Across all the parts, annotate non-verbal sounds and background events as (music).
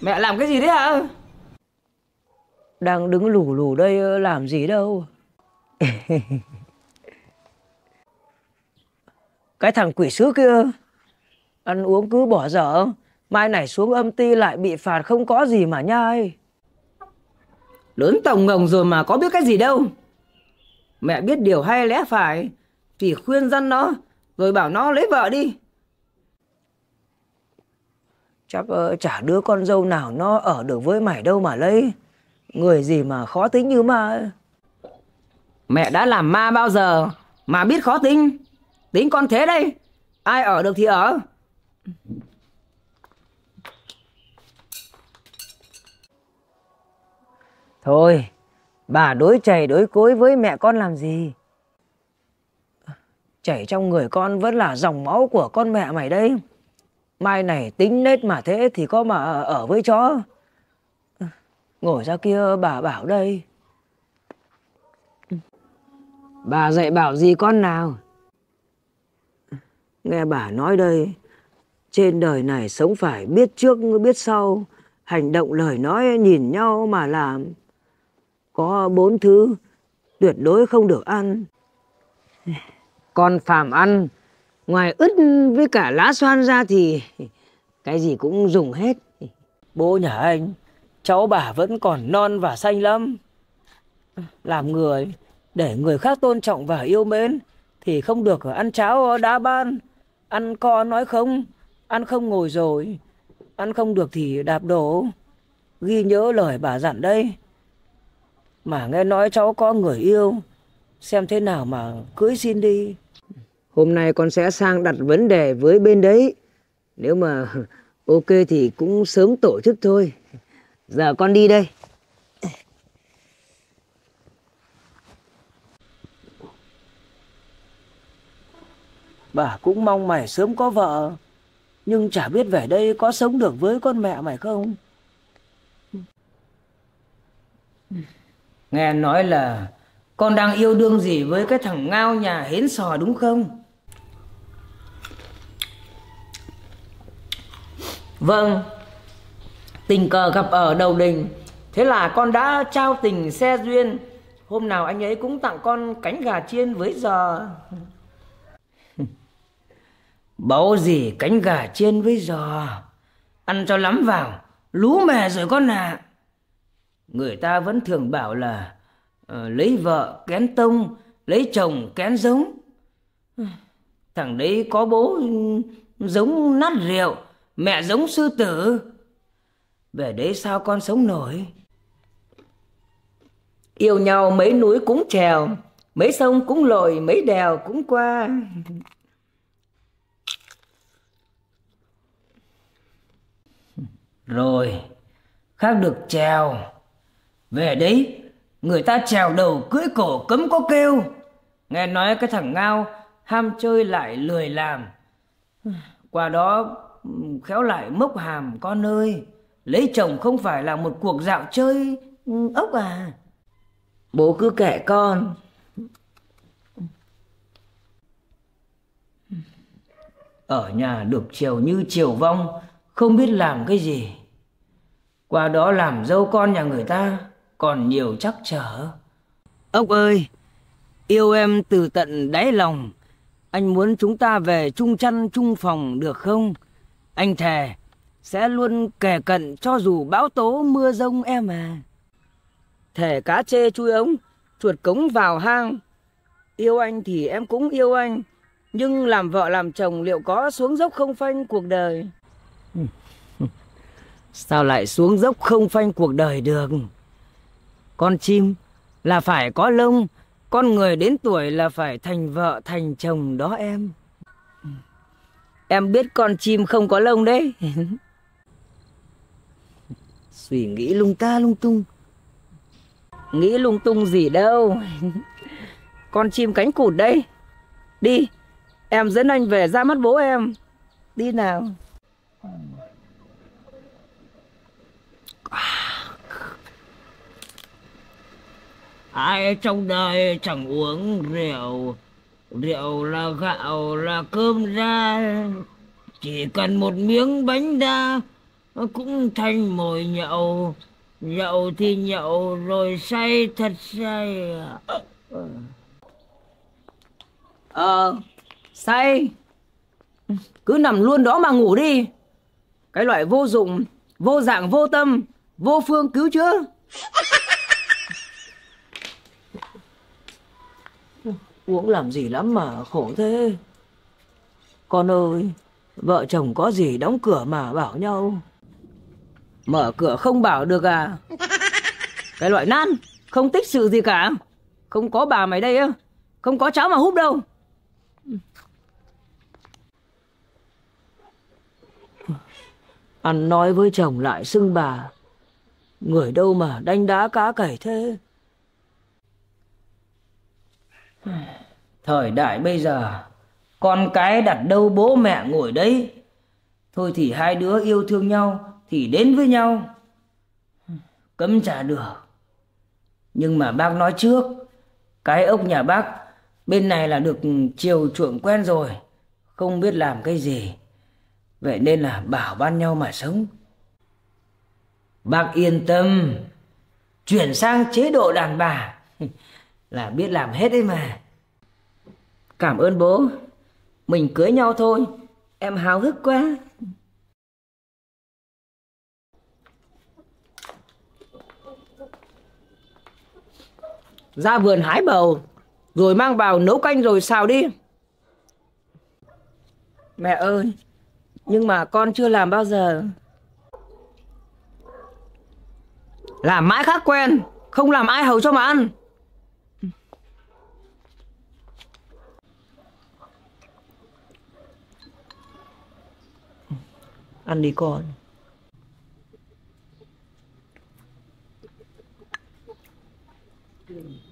Mẹ làm cái gì đấy hả? Đang đứng lù lù đây ờ, làm gì đâu. (laughs) Cái thằng quỷ sứ kia ăn uống cứ bỏ dở, mai này xuống âm ty lại bị phạt không có gì mà nhai. Lớn tổng ngồng rồi mà có biết cái gì đâu. Mẹ biết điều hay lẽ phải thì khuyên dân nó rồi bảo nó lấy vợ đi. Chắc ờ, chả đứa con dâu nào nó ở được với mày đâu mà lấy. Người gì mà khó tính như mà. Mẹ đã làm ma bao giờ mà biết khó tính. Tính con thế đây. Ai ở được thì ở. Thôi, bà đối chảy đối cối với mẹ con làm gì? Chảy trong người con vẫn là dòng máu của con mẹ mày đấy. Mai này tính nết mà thế thì có mà ở với chó. Ngồi ra kia bà bảo đây. Bà dạy bảo gì con nào? Nghe bà nói đây, trên đời này sống phải biết trước biết sau, hành động lời nói nhìn nhau mà làm. Có bốn thứ tuyệt đối không được ăn. Còn phàm ăn, ngoài ướt với cả lá xoan ra thì cái gì cũng dùng hết. Bố nhà anh, cháu bà vẫn còn non và xanh lắm. Làm người, để người khác tôn trọng và yêu mến thì không được ăn cháo đá ban, ăn co nói không, ăn không ngồi rồi, ăn không được thì đạp đổ. Ghi nhớ lời bà dặn đây. Mà nghe nói cháu có người yêu, xem thế nào mà cưới xin đi. Hôm nay con sẽ sang đặt vấn đề với bên đấy. Nếu mà (laughs) ok thì cũng sớm tổ chức thôi. Giờ con đi đây. Bà cũng mong mày sớm có vợ. Nhưng chả biết về đây có sống được với con mẹ mày không? Nghe nói là con đang yêu đương gì với cái thằng ngao nhà hến sò đúng không? Vâng, tình cờ gặp ở đầu đình, thế là con đã trao tình xe duyên. Hôm nào anh ấy cũng tặng con cánh gà chiên với giò. (laughs) Báu gì cánh gà chiên với giò, ăn cho lắm vào, lú mè rồi con ạ. À. Người ta vẫn thường bảo là uh, lấy vợ kén tông, lấy chồng kén giống. Thằng đấy có bố ừ, giống nát rượu, mẹ giống sư tử. Về đấy sao con sống nổi? Yêu nhau mấy núi cũng trèo, mấy sông cũng lội, mấy đèo cũng qua. Rồi, khác được trèo. Về đấy, người ta trèo đầu cưỡi cổ cấm có kêu. Nghe nói cái thằng Ngao ham chơi lại lười làm. Qua đó khéo lại mốc hàm con ơi. Lấy chồng không phải là một cuộc dạo chơi ừ, ốc à. Bố cứ kệ con. Ở nhà được chiều như chiều vong, không biết làm cái gì. Qua đó làm dâu con nhà người ta còn nhiều chắc trở. Ốc ơi, yêu em từ tận đáy lòng. Anh muốn chúng ta về chung chăn chung phòng được không? Anh thề sẽ luôn kề cận cho dù bão tố mưa rông em à. Thề cá chê chui ống, chuột cống vào hang. Yêu anh thì em cũng yêu anh. Nhưng làm vợ làm chồng liệu có xuống dốc không phanh cuộc đời? (laughs) Sao lại xuống dốc không phanh cuộc đời được? Con chim là phải có lông, con người đến tuổi là phải thành vợ thành chồng đó em. Em biết con chim không có lông đấy. (laughs) Suy nghĩ lung ta lung tung. Nghĩ lung tung gì đâu. Con chim cánh cụt đây. Đi, em dẫn anh về ra mắt bố em. Đi nào. Ai trong đời chẳng uống rượu Rượu là gạo là cơm ra, Chỉ cần một miếng bánh đa Cũng thành mồi nhậu. Nhậu thì nhậu rồi say thật say Ờ Say. Cứ nằm luôn đó mà ngủ đi. Cái loại vô dụng, Vô dạng, vô tâm, Vô phương cứu chữa Uống làm gì lắm mà khổ thế. Con ơi, vợ chồng có gì đóng cửa mà bảo nhau. Mở cửa không bảo được à Cái loại nan Không tích sự gì cả Không có bà mày đây á Không có cháu mà húp đâu Ăn nói với chồng lại xưng bà. Người đâu mà đánh đá cá cẩy thế. Thời đại bây giờ, Con cái đặt đâu bố mẹ ngồi đấy. Thôi thì hai đứa yêu thương nhau Thì đến với nhau. Cấm trả được. Nhưng mà bác nói trước, Cái ốc nhà bác Bên này là được chiều chuộng quen rồi, Không biết làm cái gì. Vậy nên là bảo ban nhau mà sống. Bác yên tâm, Chuyển sang chế độ đàn bà. (laughs) Là biết làm hết đấy mà. Cảm ơn bố. Mình cưới nhau thôi. Em háo hức quá. Ra vườn hái bầu, Rồi mang vào nấu canh rồi xào đi. Mẹ ơi, Nhưng mà con chưa làm bao giờ. Làm mãi khác quen, Không làm ai hầu cho mà ăn. Ăn đi con. Ừ.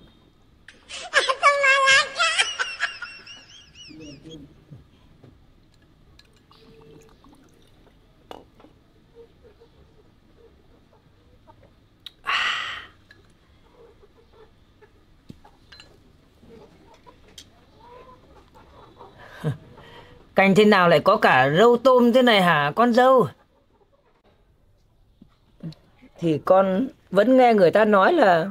Canh thế nào lại có cả rau tôm thế này hả con dâu? Thì con vẫn nghe người ta nói là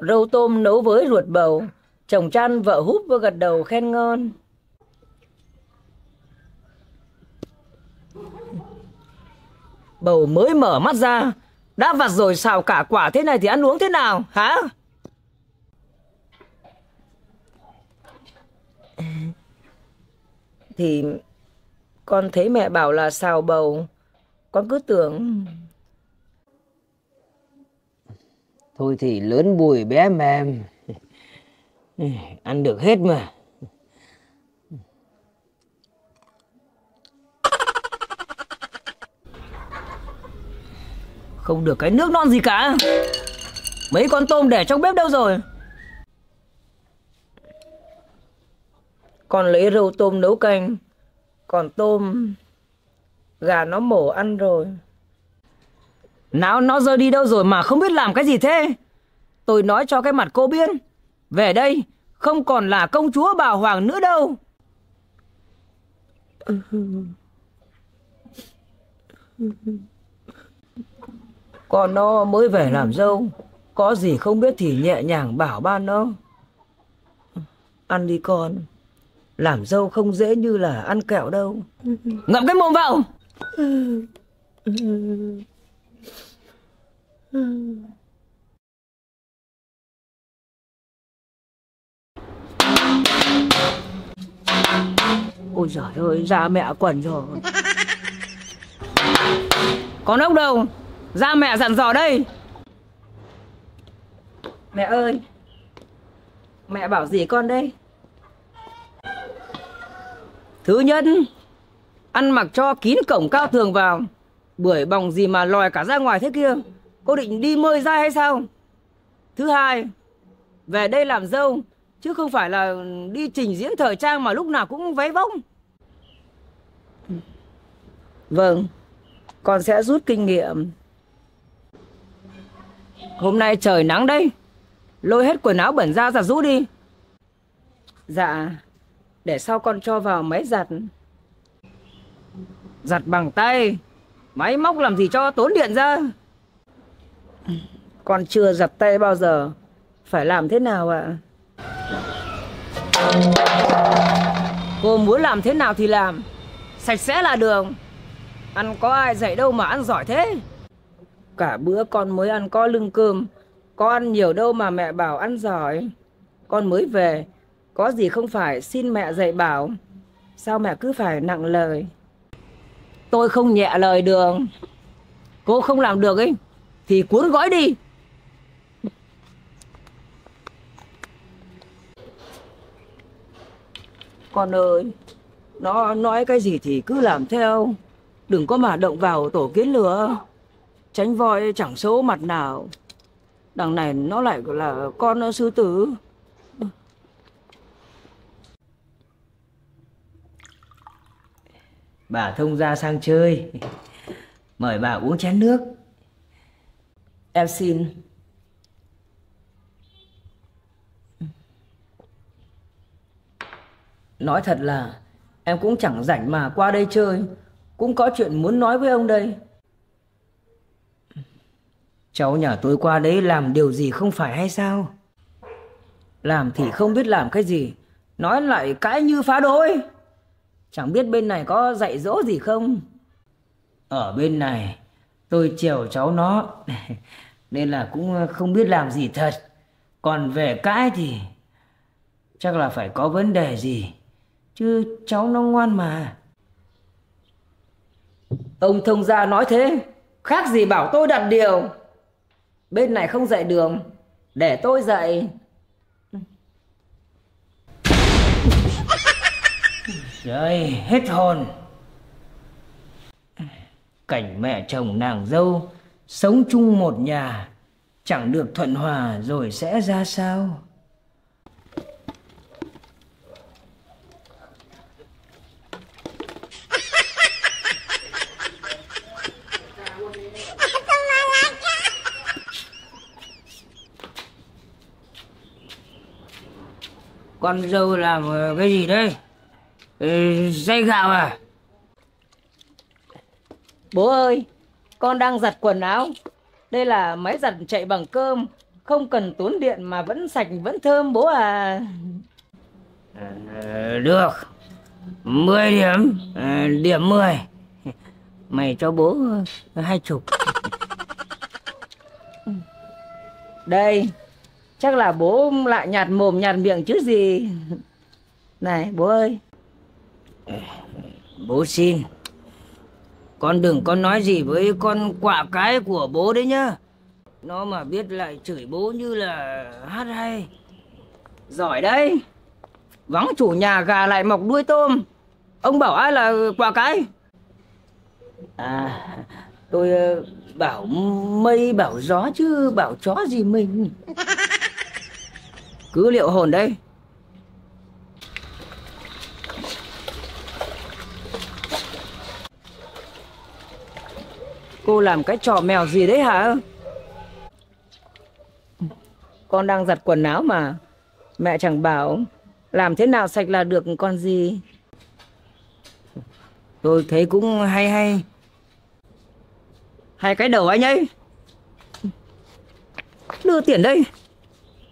rau tôm nấu với ruột bầu, chồng chăn vợ húp và gật đầu khen ngon. Bầu mới mở mắt ra, đã vặt rồi xào cả quả thế này thì ăn uống thế nào hả? Thì con thấy mẹ bảo là xào bầu, con cứ tưởng... Thôi thì lớn bùi bé mềm, ăn được hết mà. Không được cái nước non gì cả. Mấy con tôm để trong bếp đâu rồi? Con lấy rau tôm nấu canh. Còn tôm gà nó mổ ăn rồi. Nào nó rơi đi đâu rồi mà không biết làm cái gì thế? Tôi nói cho cái mặt cô biết. Về đây không còn là công chúa bà Hoàng nữa đâu. Con nó mới về làm dâu. Có gì không biết thì nhẹ nhàng bảo ban nó. Ăn đi con. Làm dâu không dễ như là ăn kẹo đâu. Ngậm cái mồm vào. Ôi giời ơi, da mẹ quẩn rồi. Con ốc đâu? Ra mẹ dặn dò đây. Mẹ ơi. Mẹ bảo gì con đây? Thứ nhất, ăn mặc cho kín cổng cao tường vào. Bưởi bòng gì mà lòi cả ra ngoài thế kia. Cô định đi mơi ra hay sao? Thứ hai, về đây làm dâu chứ không phải là đi trình diễn thời trang mà lúc nào cũng váy vông. Vâng, con sẽ rút kinh nghiệm. Hôm nay trời nắng đây, lôi hết quần áo bẩn ra giặt rũ đi. Dạ, để sau con cho vào máy giặt. Giặt bằng tay, máy móc làm gì cho tốn điện ra. Con chưa giặt tay bao giờ, phải làm thế nào ạ? Cô muốn làm thế nào thì làm, sạch sẽ là đường. Ăn có ai dạy đâu mà ăn giỏi thế. Cả bữa con mới ăn có lưng cơm, con ăn nhiều đâu mà mẹ bảo ăn giỏi. Con mới về, có gì không phải xin mẹ dạy bảo. Sao mẹ cứ phải nặng lời? Tôi không nhẹ lời đường. Cô không làm được ấy, thì cuốn gói đi. Con ơi, nó nói cái gì thì cứ làm theo. Đừng có mà động vào tổ kiến lửa. Tránh voi chẳng số mặt nào. Đằng này nó lại là con sư tử. Bà thông ra sang chơi. Mời bà uống chén nước. Em xin. Nói thật là em cũng chẳng rảnh mà qua đây chơi. Cũng có chuyện muốn nói với ông đây. Cháu nhà tôi qua đấy làm điều gì không phải hay sao? Làm thì không biết làm cái gì. Nói lại cãi như phá đôi. Chẳng biết bên này có dạy dỗ gì không? Ở bên này tôi chiều cháu nó. Nên là cũng không biết làm gì thật. Còn về cãi thì chắc là phải có vấn đề gì. Chứ cháu nó ngoan mà. Ông thông gia nói thế. Khác gì bảo tôi đặt điều. Bên này không dạy đường Để tôi dạy Trời, hết hồn Cảnh mẹ chồng nàng dâu Sống chung một nhà, Chẳng được thuận hòa rồi sẽ ra sao Con dâu làm cái gì đây? Dây gạo à? Bố ơi, con đang giặt quần áo. Đây là máy giặt chạy bằng cơm, không cần tốn điện mà vẫn sạch vẫn thơm bố à. À, được. 10 điểm, à, điểm 10. Mày cho bố hai chục. Đây, Chắc là bố lại nhạt mồm nhạt miệng chứ gì Này bố ơi Bố xin. Con đừng có nói gì với con quạ cái của bố đấy nhá. Nó mà biết lại chửi bố như là hát hay. Giỏi đấy. Vắng chủ nhà gà lại mọc đuôi tôm. Ông bảo ai là quạ cái? À tôi ờ, bảo mây, bảo gió chứ bảo chó gì mình. Cứ liệu hồn đây. Cô làm cái trò mèo gì đấy hả? Con đang giặt quần áo mà. Mẹ chẳng bảo, Làm thế nào sạch là được con gì? Tôi thấy cũng hay hay. Hay cái đầu anh ấy. Đưa tiền đây.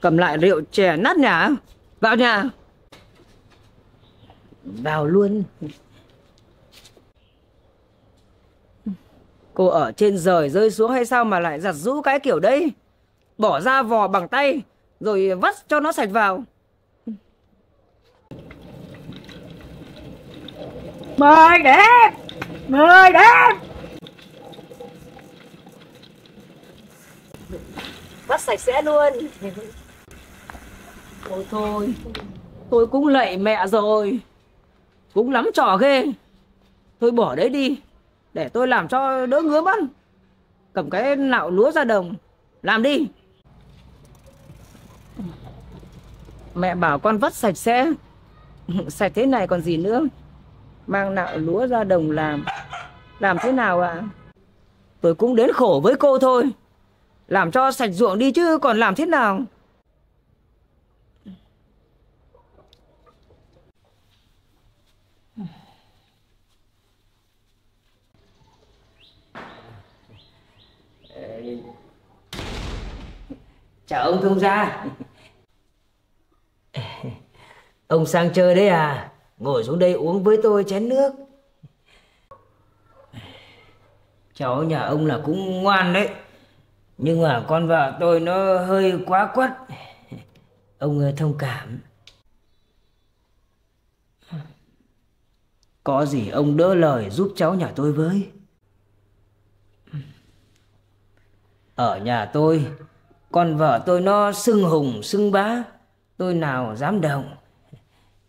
Cầm lại rượu chè nát nhà. Vào nhà. Vào luôn. Cô ở trên rời rơi xuống hay sao mà lại giặt rũ cái kiểu đấy? Bỏ ra vò bằng tay, Rồi vắt cho nó sạch vào. Mời đẹp Mời đẹp Vắt sạch sẽ luôn. Thôi thôi, Tôi cũng lạy mẹ rồi. Cũng lắm trò ghê. Thôi bỏ đấy đi. Để tôi làm cho đỡ ngứa mắt Cầm cái nạo lúa ra đồng. Làm đi. Mẹ bảo con vắt sạch sẽ. (laughs) Sạch thế này còn gì nữa. Mang nạo lúa ra đồng làm. Làm thế nào ạ? À? Tôi cũng đến khổ với cô thôi. Làm cho sạch ruộng đi chứ còn làm thế nào? Chào ông thông gia. (laughs) Ông sang chơi đấy à? Ngồi xuống đây uống với tôi chén nước. Cháu nhà ông là cũng ngoan đấy. Nhưng mà con vợ tôi nó hơi quá quắt. Ông ờ, thông cảm. Có gì ông đỡ lời giúp cháu nhà tôi với. Ở nhà tôi, con vợ tôi nó sưng hùng sưng bá, tôi nào dám động.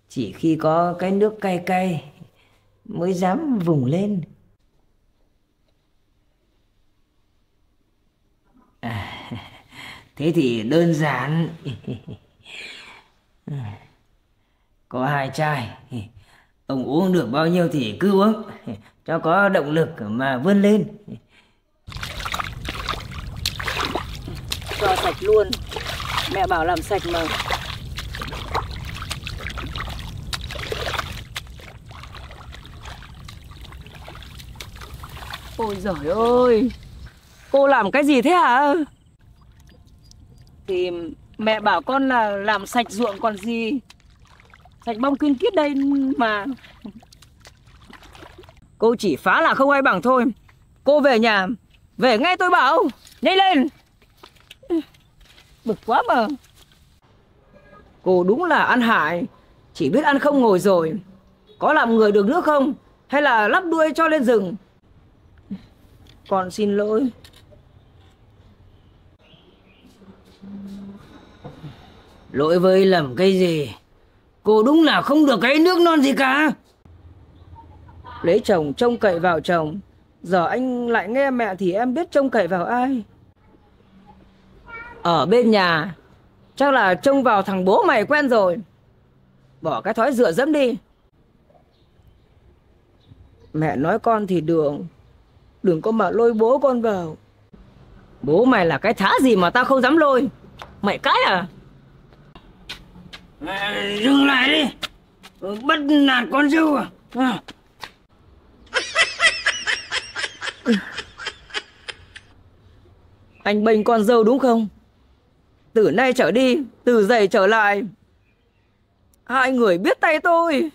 Chỉ khi có cái nước cay cay mới dám vùng lên. À, thế thì đơn giản. (laughs) Có hai chai, ông uống được bao nhiêu thì cứ uống, cho có động lực mà vươn lên. Cho sạch luôn. Mẹ bảo làm sạch mà. Ôi giời ơi, Cô làm cái gì thế hả? Thì mẹ bảo con là làm sạch ruộng còn gì? Sạch bông kinh kiết đây mà. Cô chỉ phá là không ai bằng thôi. Cô về nhà, Về ngay tôi bảo. Nhanh lên! Bực quá mà. Cô đúng là ăn hại Chỉ biết ăn không ngồi rồi. Có làm người được nước không? Hay là lắp đuôi cho lên rừng? Con xin lỗi. Lỗi với lầm cái gì? Cô đúng là không được cái nước non gì cả. Lấy chồng trông cậy vào chồng. Giờ anh lại nghe mẹ thì em biết trông cậy vào ai Ở bên nhà. Chắc là trông vào thằng bố mày quen rồi. Bỏ cái thói dựa dẫm đi. Mẹ nói con thì đường. Đừng có mà lôi bố con vào. Bố mày là cái thá gì mà tao không dám lôi? Mày cái à? À, dừng lại đi. Bắt nạt con dâu à? à. Anh bênh con dâu đúng không từ nay trở đi, Từ giày trở lại. Hai người biết tay tôi.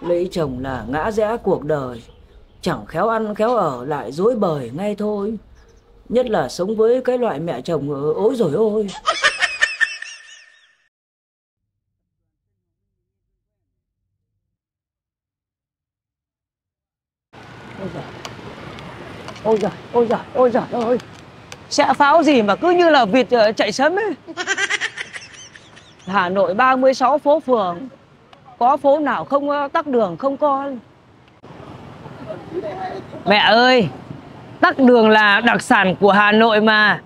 Lấy chồng là ngã rẽ cuộc đời, Chẳng khéo ăn khéo ở, lại dối bời ngay thôi. Nhất là sống với cái loại mẹ chồng ối rồi ôi. Ôi giời, ôi giời, ôi giời ơi. Sẽ pháo gì mà cứ như là vịt ờ, chạy sớm ấy. Hà Nội 36 phố phường. Có phố nào không ờ, tắc đường không con? Mẹ ơi Tắc đường là đặc sản của Hà Nội mà.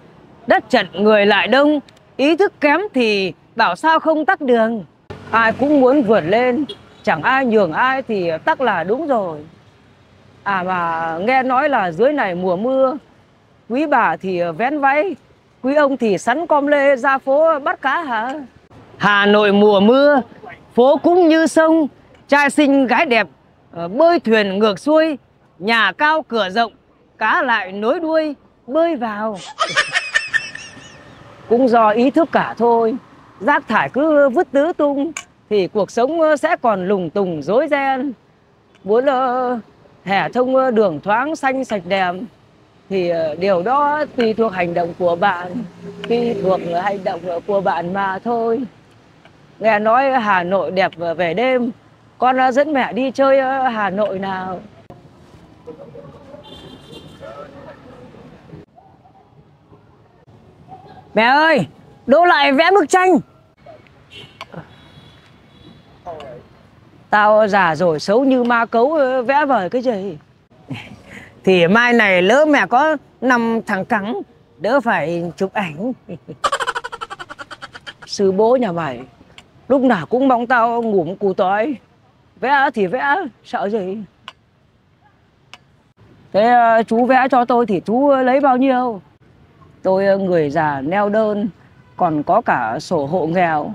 Đất chật người lại đông Ý thức kém thì bảo sao không tắc đường? Ai cũng muốn vượt lên Chẳng ai nhường ai thì tắc là đúng rồi. À mà nghe nói là dưới này mùa mưa Quý bà thì vén váy Quý ông thì sắn com lê ra phố bắt cá hả? Hà Nội mùa mưa Phố cũng như sông Trai xinh gái đẹp ờ, Bơi thuyền ngược xuôi Nhà cao cửa rộng Cá lại nối đuôi Bơi vào. (laughs) Cũng do ý thức cả thôi Rác thải cứ vứt tứ tung Thì cuộc sống sẽ còn lùng tùng rối ren. Muốn uh, hệ thông đường thoáng xanh sạch đẹp. Thì ờ, điều đó tùy thuộc hành động của bạn, tùy thuộc hành động của bạn mà thôi. Nghe nói hà nội đẹp về đêm. Con dẫn mẹ đi chơi hà nội nào? Mẹ ơi, đỗ lại vẽ bức tranh. Tao già rồi xấu như ma cấu ờ, vẽ vời cái gì? (laughs) Thì mai này lỡ mẹ có năm thằng cắn Đỡ phải chụp ảnh. (laughs) Sư bố nhà mày Lúc nào cũng mong tao ngủ một củ tối Vẽ thì vẽ sợ gì? Thế ờ, chú vẽ cho tôi thì chú lấy bao nhiêu? Tôi ờ, người già neo đơn Còn có cả sổ hộ nghèo.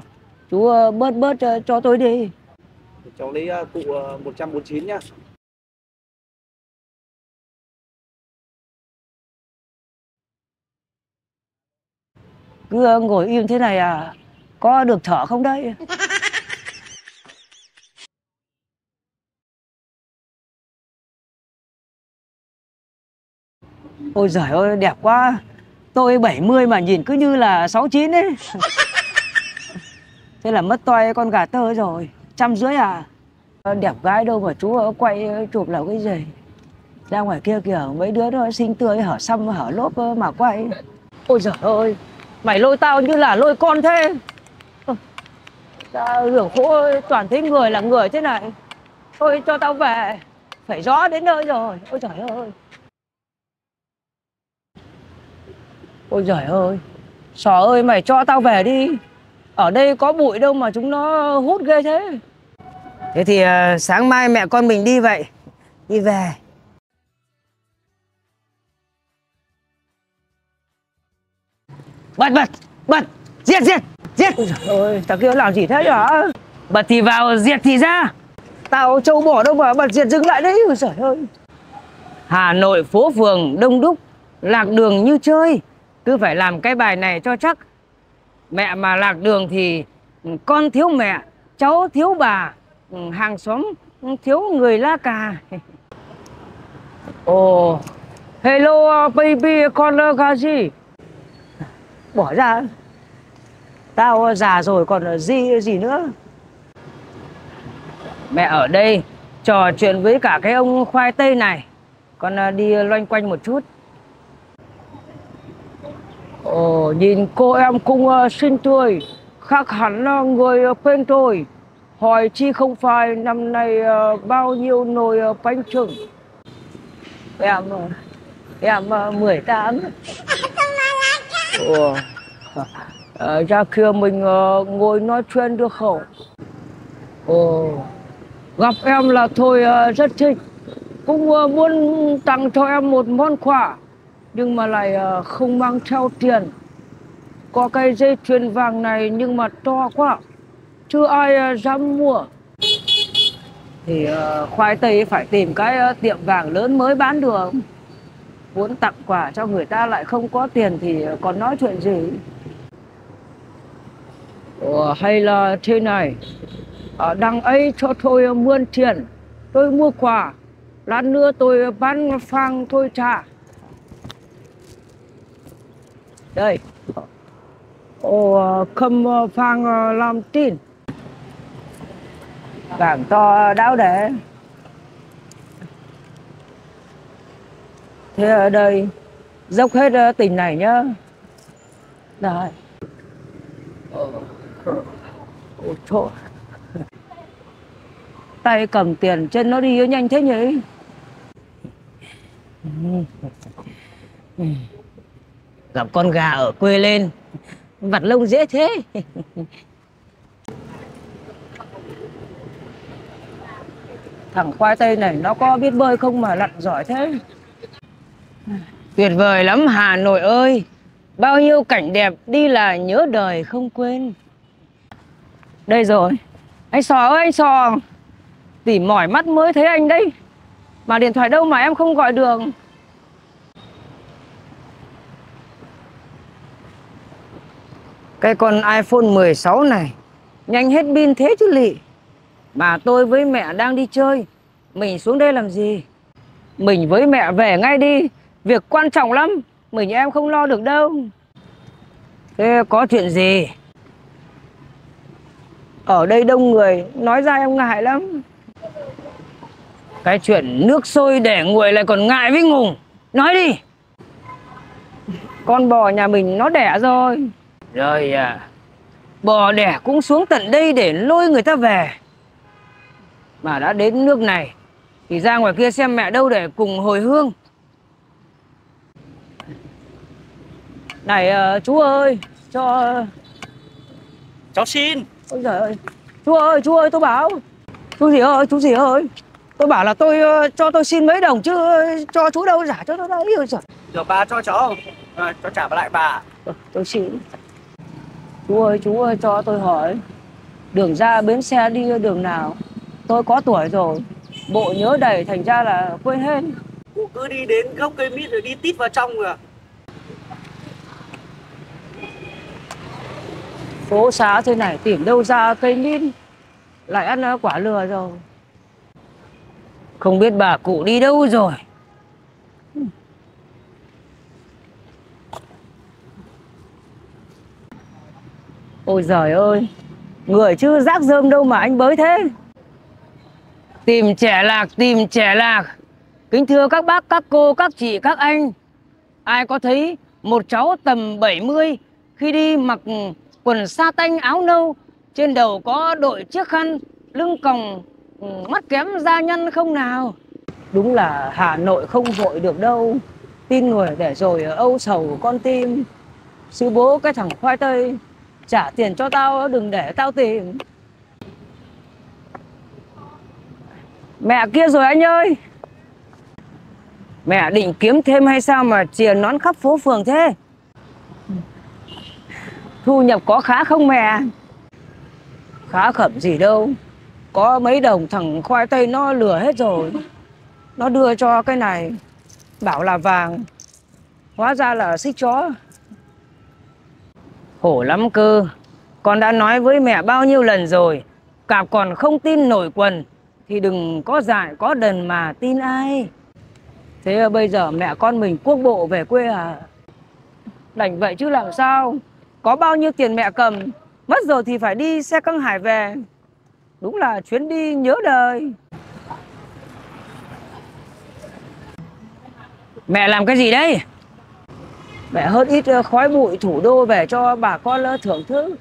Chú bớt bớt cho tôi đi cháu lấy à, cụ à, 149 nhá. Cứ à, ngồi im thế này à có được thở không đây (laughs) ôi giời ơi đẹp quá. Tôi 70 mà nhìn cứ như là 69 ấy. (laughs) Thế là mất toay con gà tơ rồi trăm rưỡi à? Đẹp gái đâu mà chú quay ờ, chụp là cái gì? Ra ngoài kia kìa, mấy đứa nó xinh tươi, hở xăm, hở lốp ờ, mà quay. Ôi giời ơi, mày lôi tao như là lôi con thế. Ờ, tao hưởng khổ toàn thấy người là người thế này. Thôi cho tao về, phải rõ đến nơi rồi. Ôi trời ơi. Ôi giời ơi, sò ơi, mày cho tao về đi. Ở đây có bụi đâu mà chúng nó hút ghê thế thế thì uh, sáng mai mẹ con mình đi vậy. Đi về. Bật bật bật. Giết giết giết. Ôi ơi thằng kia làm gì thế hả bật thì vào diệt thì ra. Tao trâu bỏ đâu mà bật diệt dừng lại đấy. Ôi trời ơi. Hà Nội phố phường đông đúc lạc đường như chơi. Cứ phải làm cái bài này cho chắc. Mẹ mà lạc đường thì con thiếu mẹ cháu thiếu bà. Ừ, hàng xóm thiếu người la cà. Ồ oh, hello baby con ờ, là gì? Bỏ ra. Tao ờ, già rồi còn ờ, gì gì nữa? Mẹ ở đây trò chuyện với cả cái ông khoai tây này. Con đi loanh quanh một chút. Ồ, nhìn cô em cũng xinh tươi, khác hẳn người quen tôi. Hỏi chi không phải năm nay uh, bao nhiêu nồi uh, bánh trưng. Em, ờ, em uh, 18. Ồ, ra kia mình uh, ngồi nói chuyện được không? Ồ, gặp em là thôi uh, rất thích. Cũng uh, muốn tặng cho em một món quà nhưng mà lại không mang theo tiền có cái dây chuyền vàng này nhưng mà to quá chưa ai dám mua? Thì khoai tây phải tìm cái tiệm vàng lớn mới bán được. Muốn tặng quà cho người ta lại không có tiền thì còn nói chuyện gì? Ủa, hay là thế này. Ở đằng ấy cho tôi mượn tiền. Tôi mua quà. Lát nữa tôi bán phang tôi trả đây. Ồ khâm phang làm tin càng to đáo để. Thế ở đây, dốc hết ờ, tình này nhá. Rồi ôi trời. Tay cầm tiền chân nó đi nhanh thế nhỉ? Gặp con gà ở quê lên, vặt lông dễ thế. Thằng khoai tây này nó có biết bơi không mà lặn giỏi thế. Tuyệt vời lắm hà nội ơi. Bao nhiêu cảnh đẹp đi là nhớ đời không quên. Đây rồi. Anh sò ơi anh sò. Tỉ mỏi mắt mới thấy anh đây mà điện thoại đâu mà em không gọi được Cái con iPhone 16 này nhanh hết pin thế chứ lị bà tôi với mẹ đang đi chơi, mình xuống đây làm gì? Mình với mẹ về ngay đi, việc quan trọng lắm, mình em không lo được đâu. Thế có chuyện gì? Ở đây đông người, nói ra em ngại lắm. Cái chuyện nước sôi để nguội lại còn ngại với ngùng. Nói đi. Con bò nhà mình nó đẻ rồi. Rồi à, bò đẻ cũng xuống tận đây để lôi người ta về. Mà đã đến nước này thì ra ngoài kia xem mẹ đâu để cùng hồi hương. Này uh, chú ơi, cho... Cháu xin. Ôi giời ơi, chú ơi, chú ơi, tôi bảo. Chú gì ơi, chú gì ơi. Tôi bảo là tôi uh, cho tôi xin mấy đồng chứ uh, cho chú đâu giả cho nó đấy. Giời. Được bà cho cháu. À, cho trả lại bà. Tôi, tôi xin. Chú ơi, chú ơi, cho tôi hỏi Đường ra bến xe đi đường nào Tôi có tuổi rồi. Bộ nhớ đầy thành ra là quên hết. Cụ cứ đi đến gốc cây mít rồi đi tít vào trong rồi phố xá thế này tìm đâu ra cây min lại ăn quả lừa rồi. Không biết bà cụ đi đâu rồi. ôi giời ơi người chứ rác rơm đâu mà anh bới thế Tìm trẻ lạc, tìm trẻ lạc. Kính thưa các bác, các cô, các chị, các anh. Ai có thấy một cháu tầm 70 khi đi mặc quần sa tanh áo nâu, trên đầu có đội chiếc khăn, lưng còng, ừ, mắt kém da nhân không nào? đúng là hà nội không vội được đâu tin người để rồi âu sầu con tim sư bố cái thằng khoai tây trả tiền cho tao đừng để tao tìm mẹ kia rồi anh ơi. Mẹ định kiếm thêm hay sao mà chìa nón khắp phố phường thế? Thu nhập có khá không mẹ? Khá khẩm gì đâu. Có mấy đồng thằng khoai tây nó lừa hết rồi. Nó đưa cho cái này, bảo là vàng. Hóa ra là xích chó. Khổ lắm cơ. Con đã nói với mẹ bao nhiêu lần rồi. Cạp còn không tin nổi quần. Thì đừng có dại, có đần mà tin ai. thế ờ, bây giờ mẹ con mình quốc bộ về quê à? Đành vậy chứ làm sao? Có bao nhiêu tiền mẹ cầm, mất rồi thì phải đi xe căng hải về. Đúng là chuyến đi nhớ đời. Mẹ làm cái gì đấy? mẹ hớt ít ờ, khói bụi thủ đô về cho bà con ờ, thưởng thức.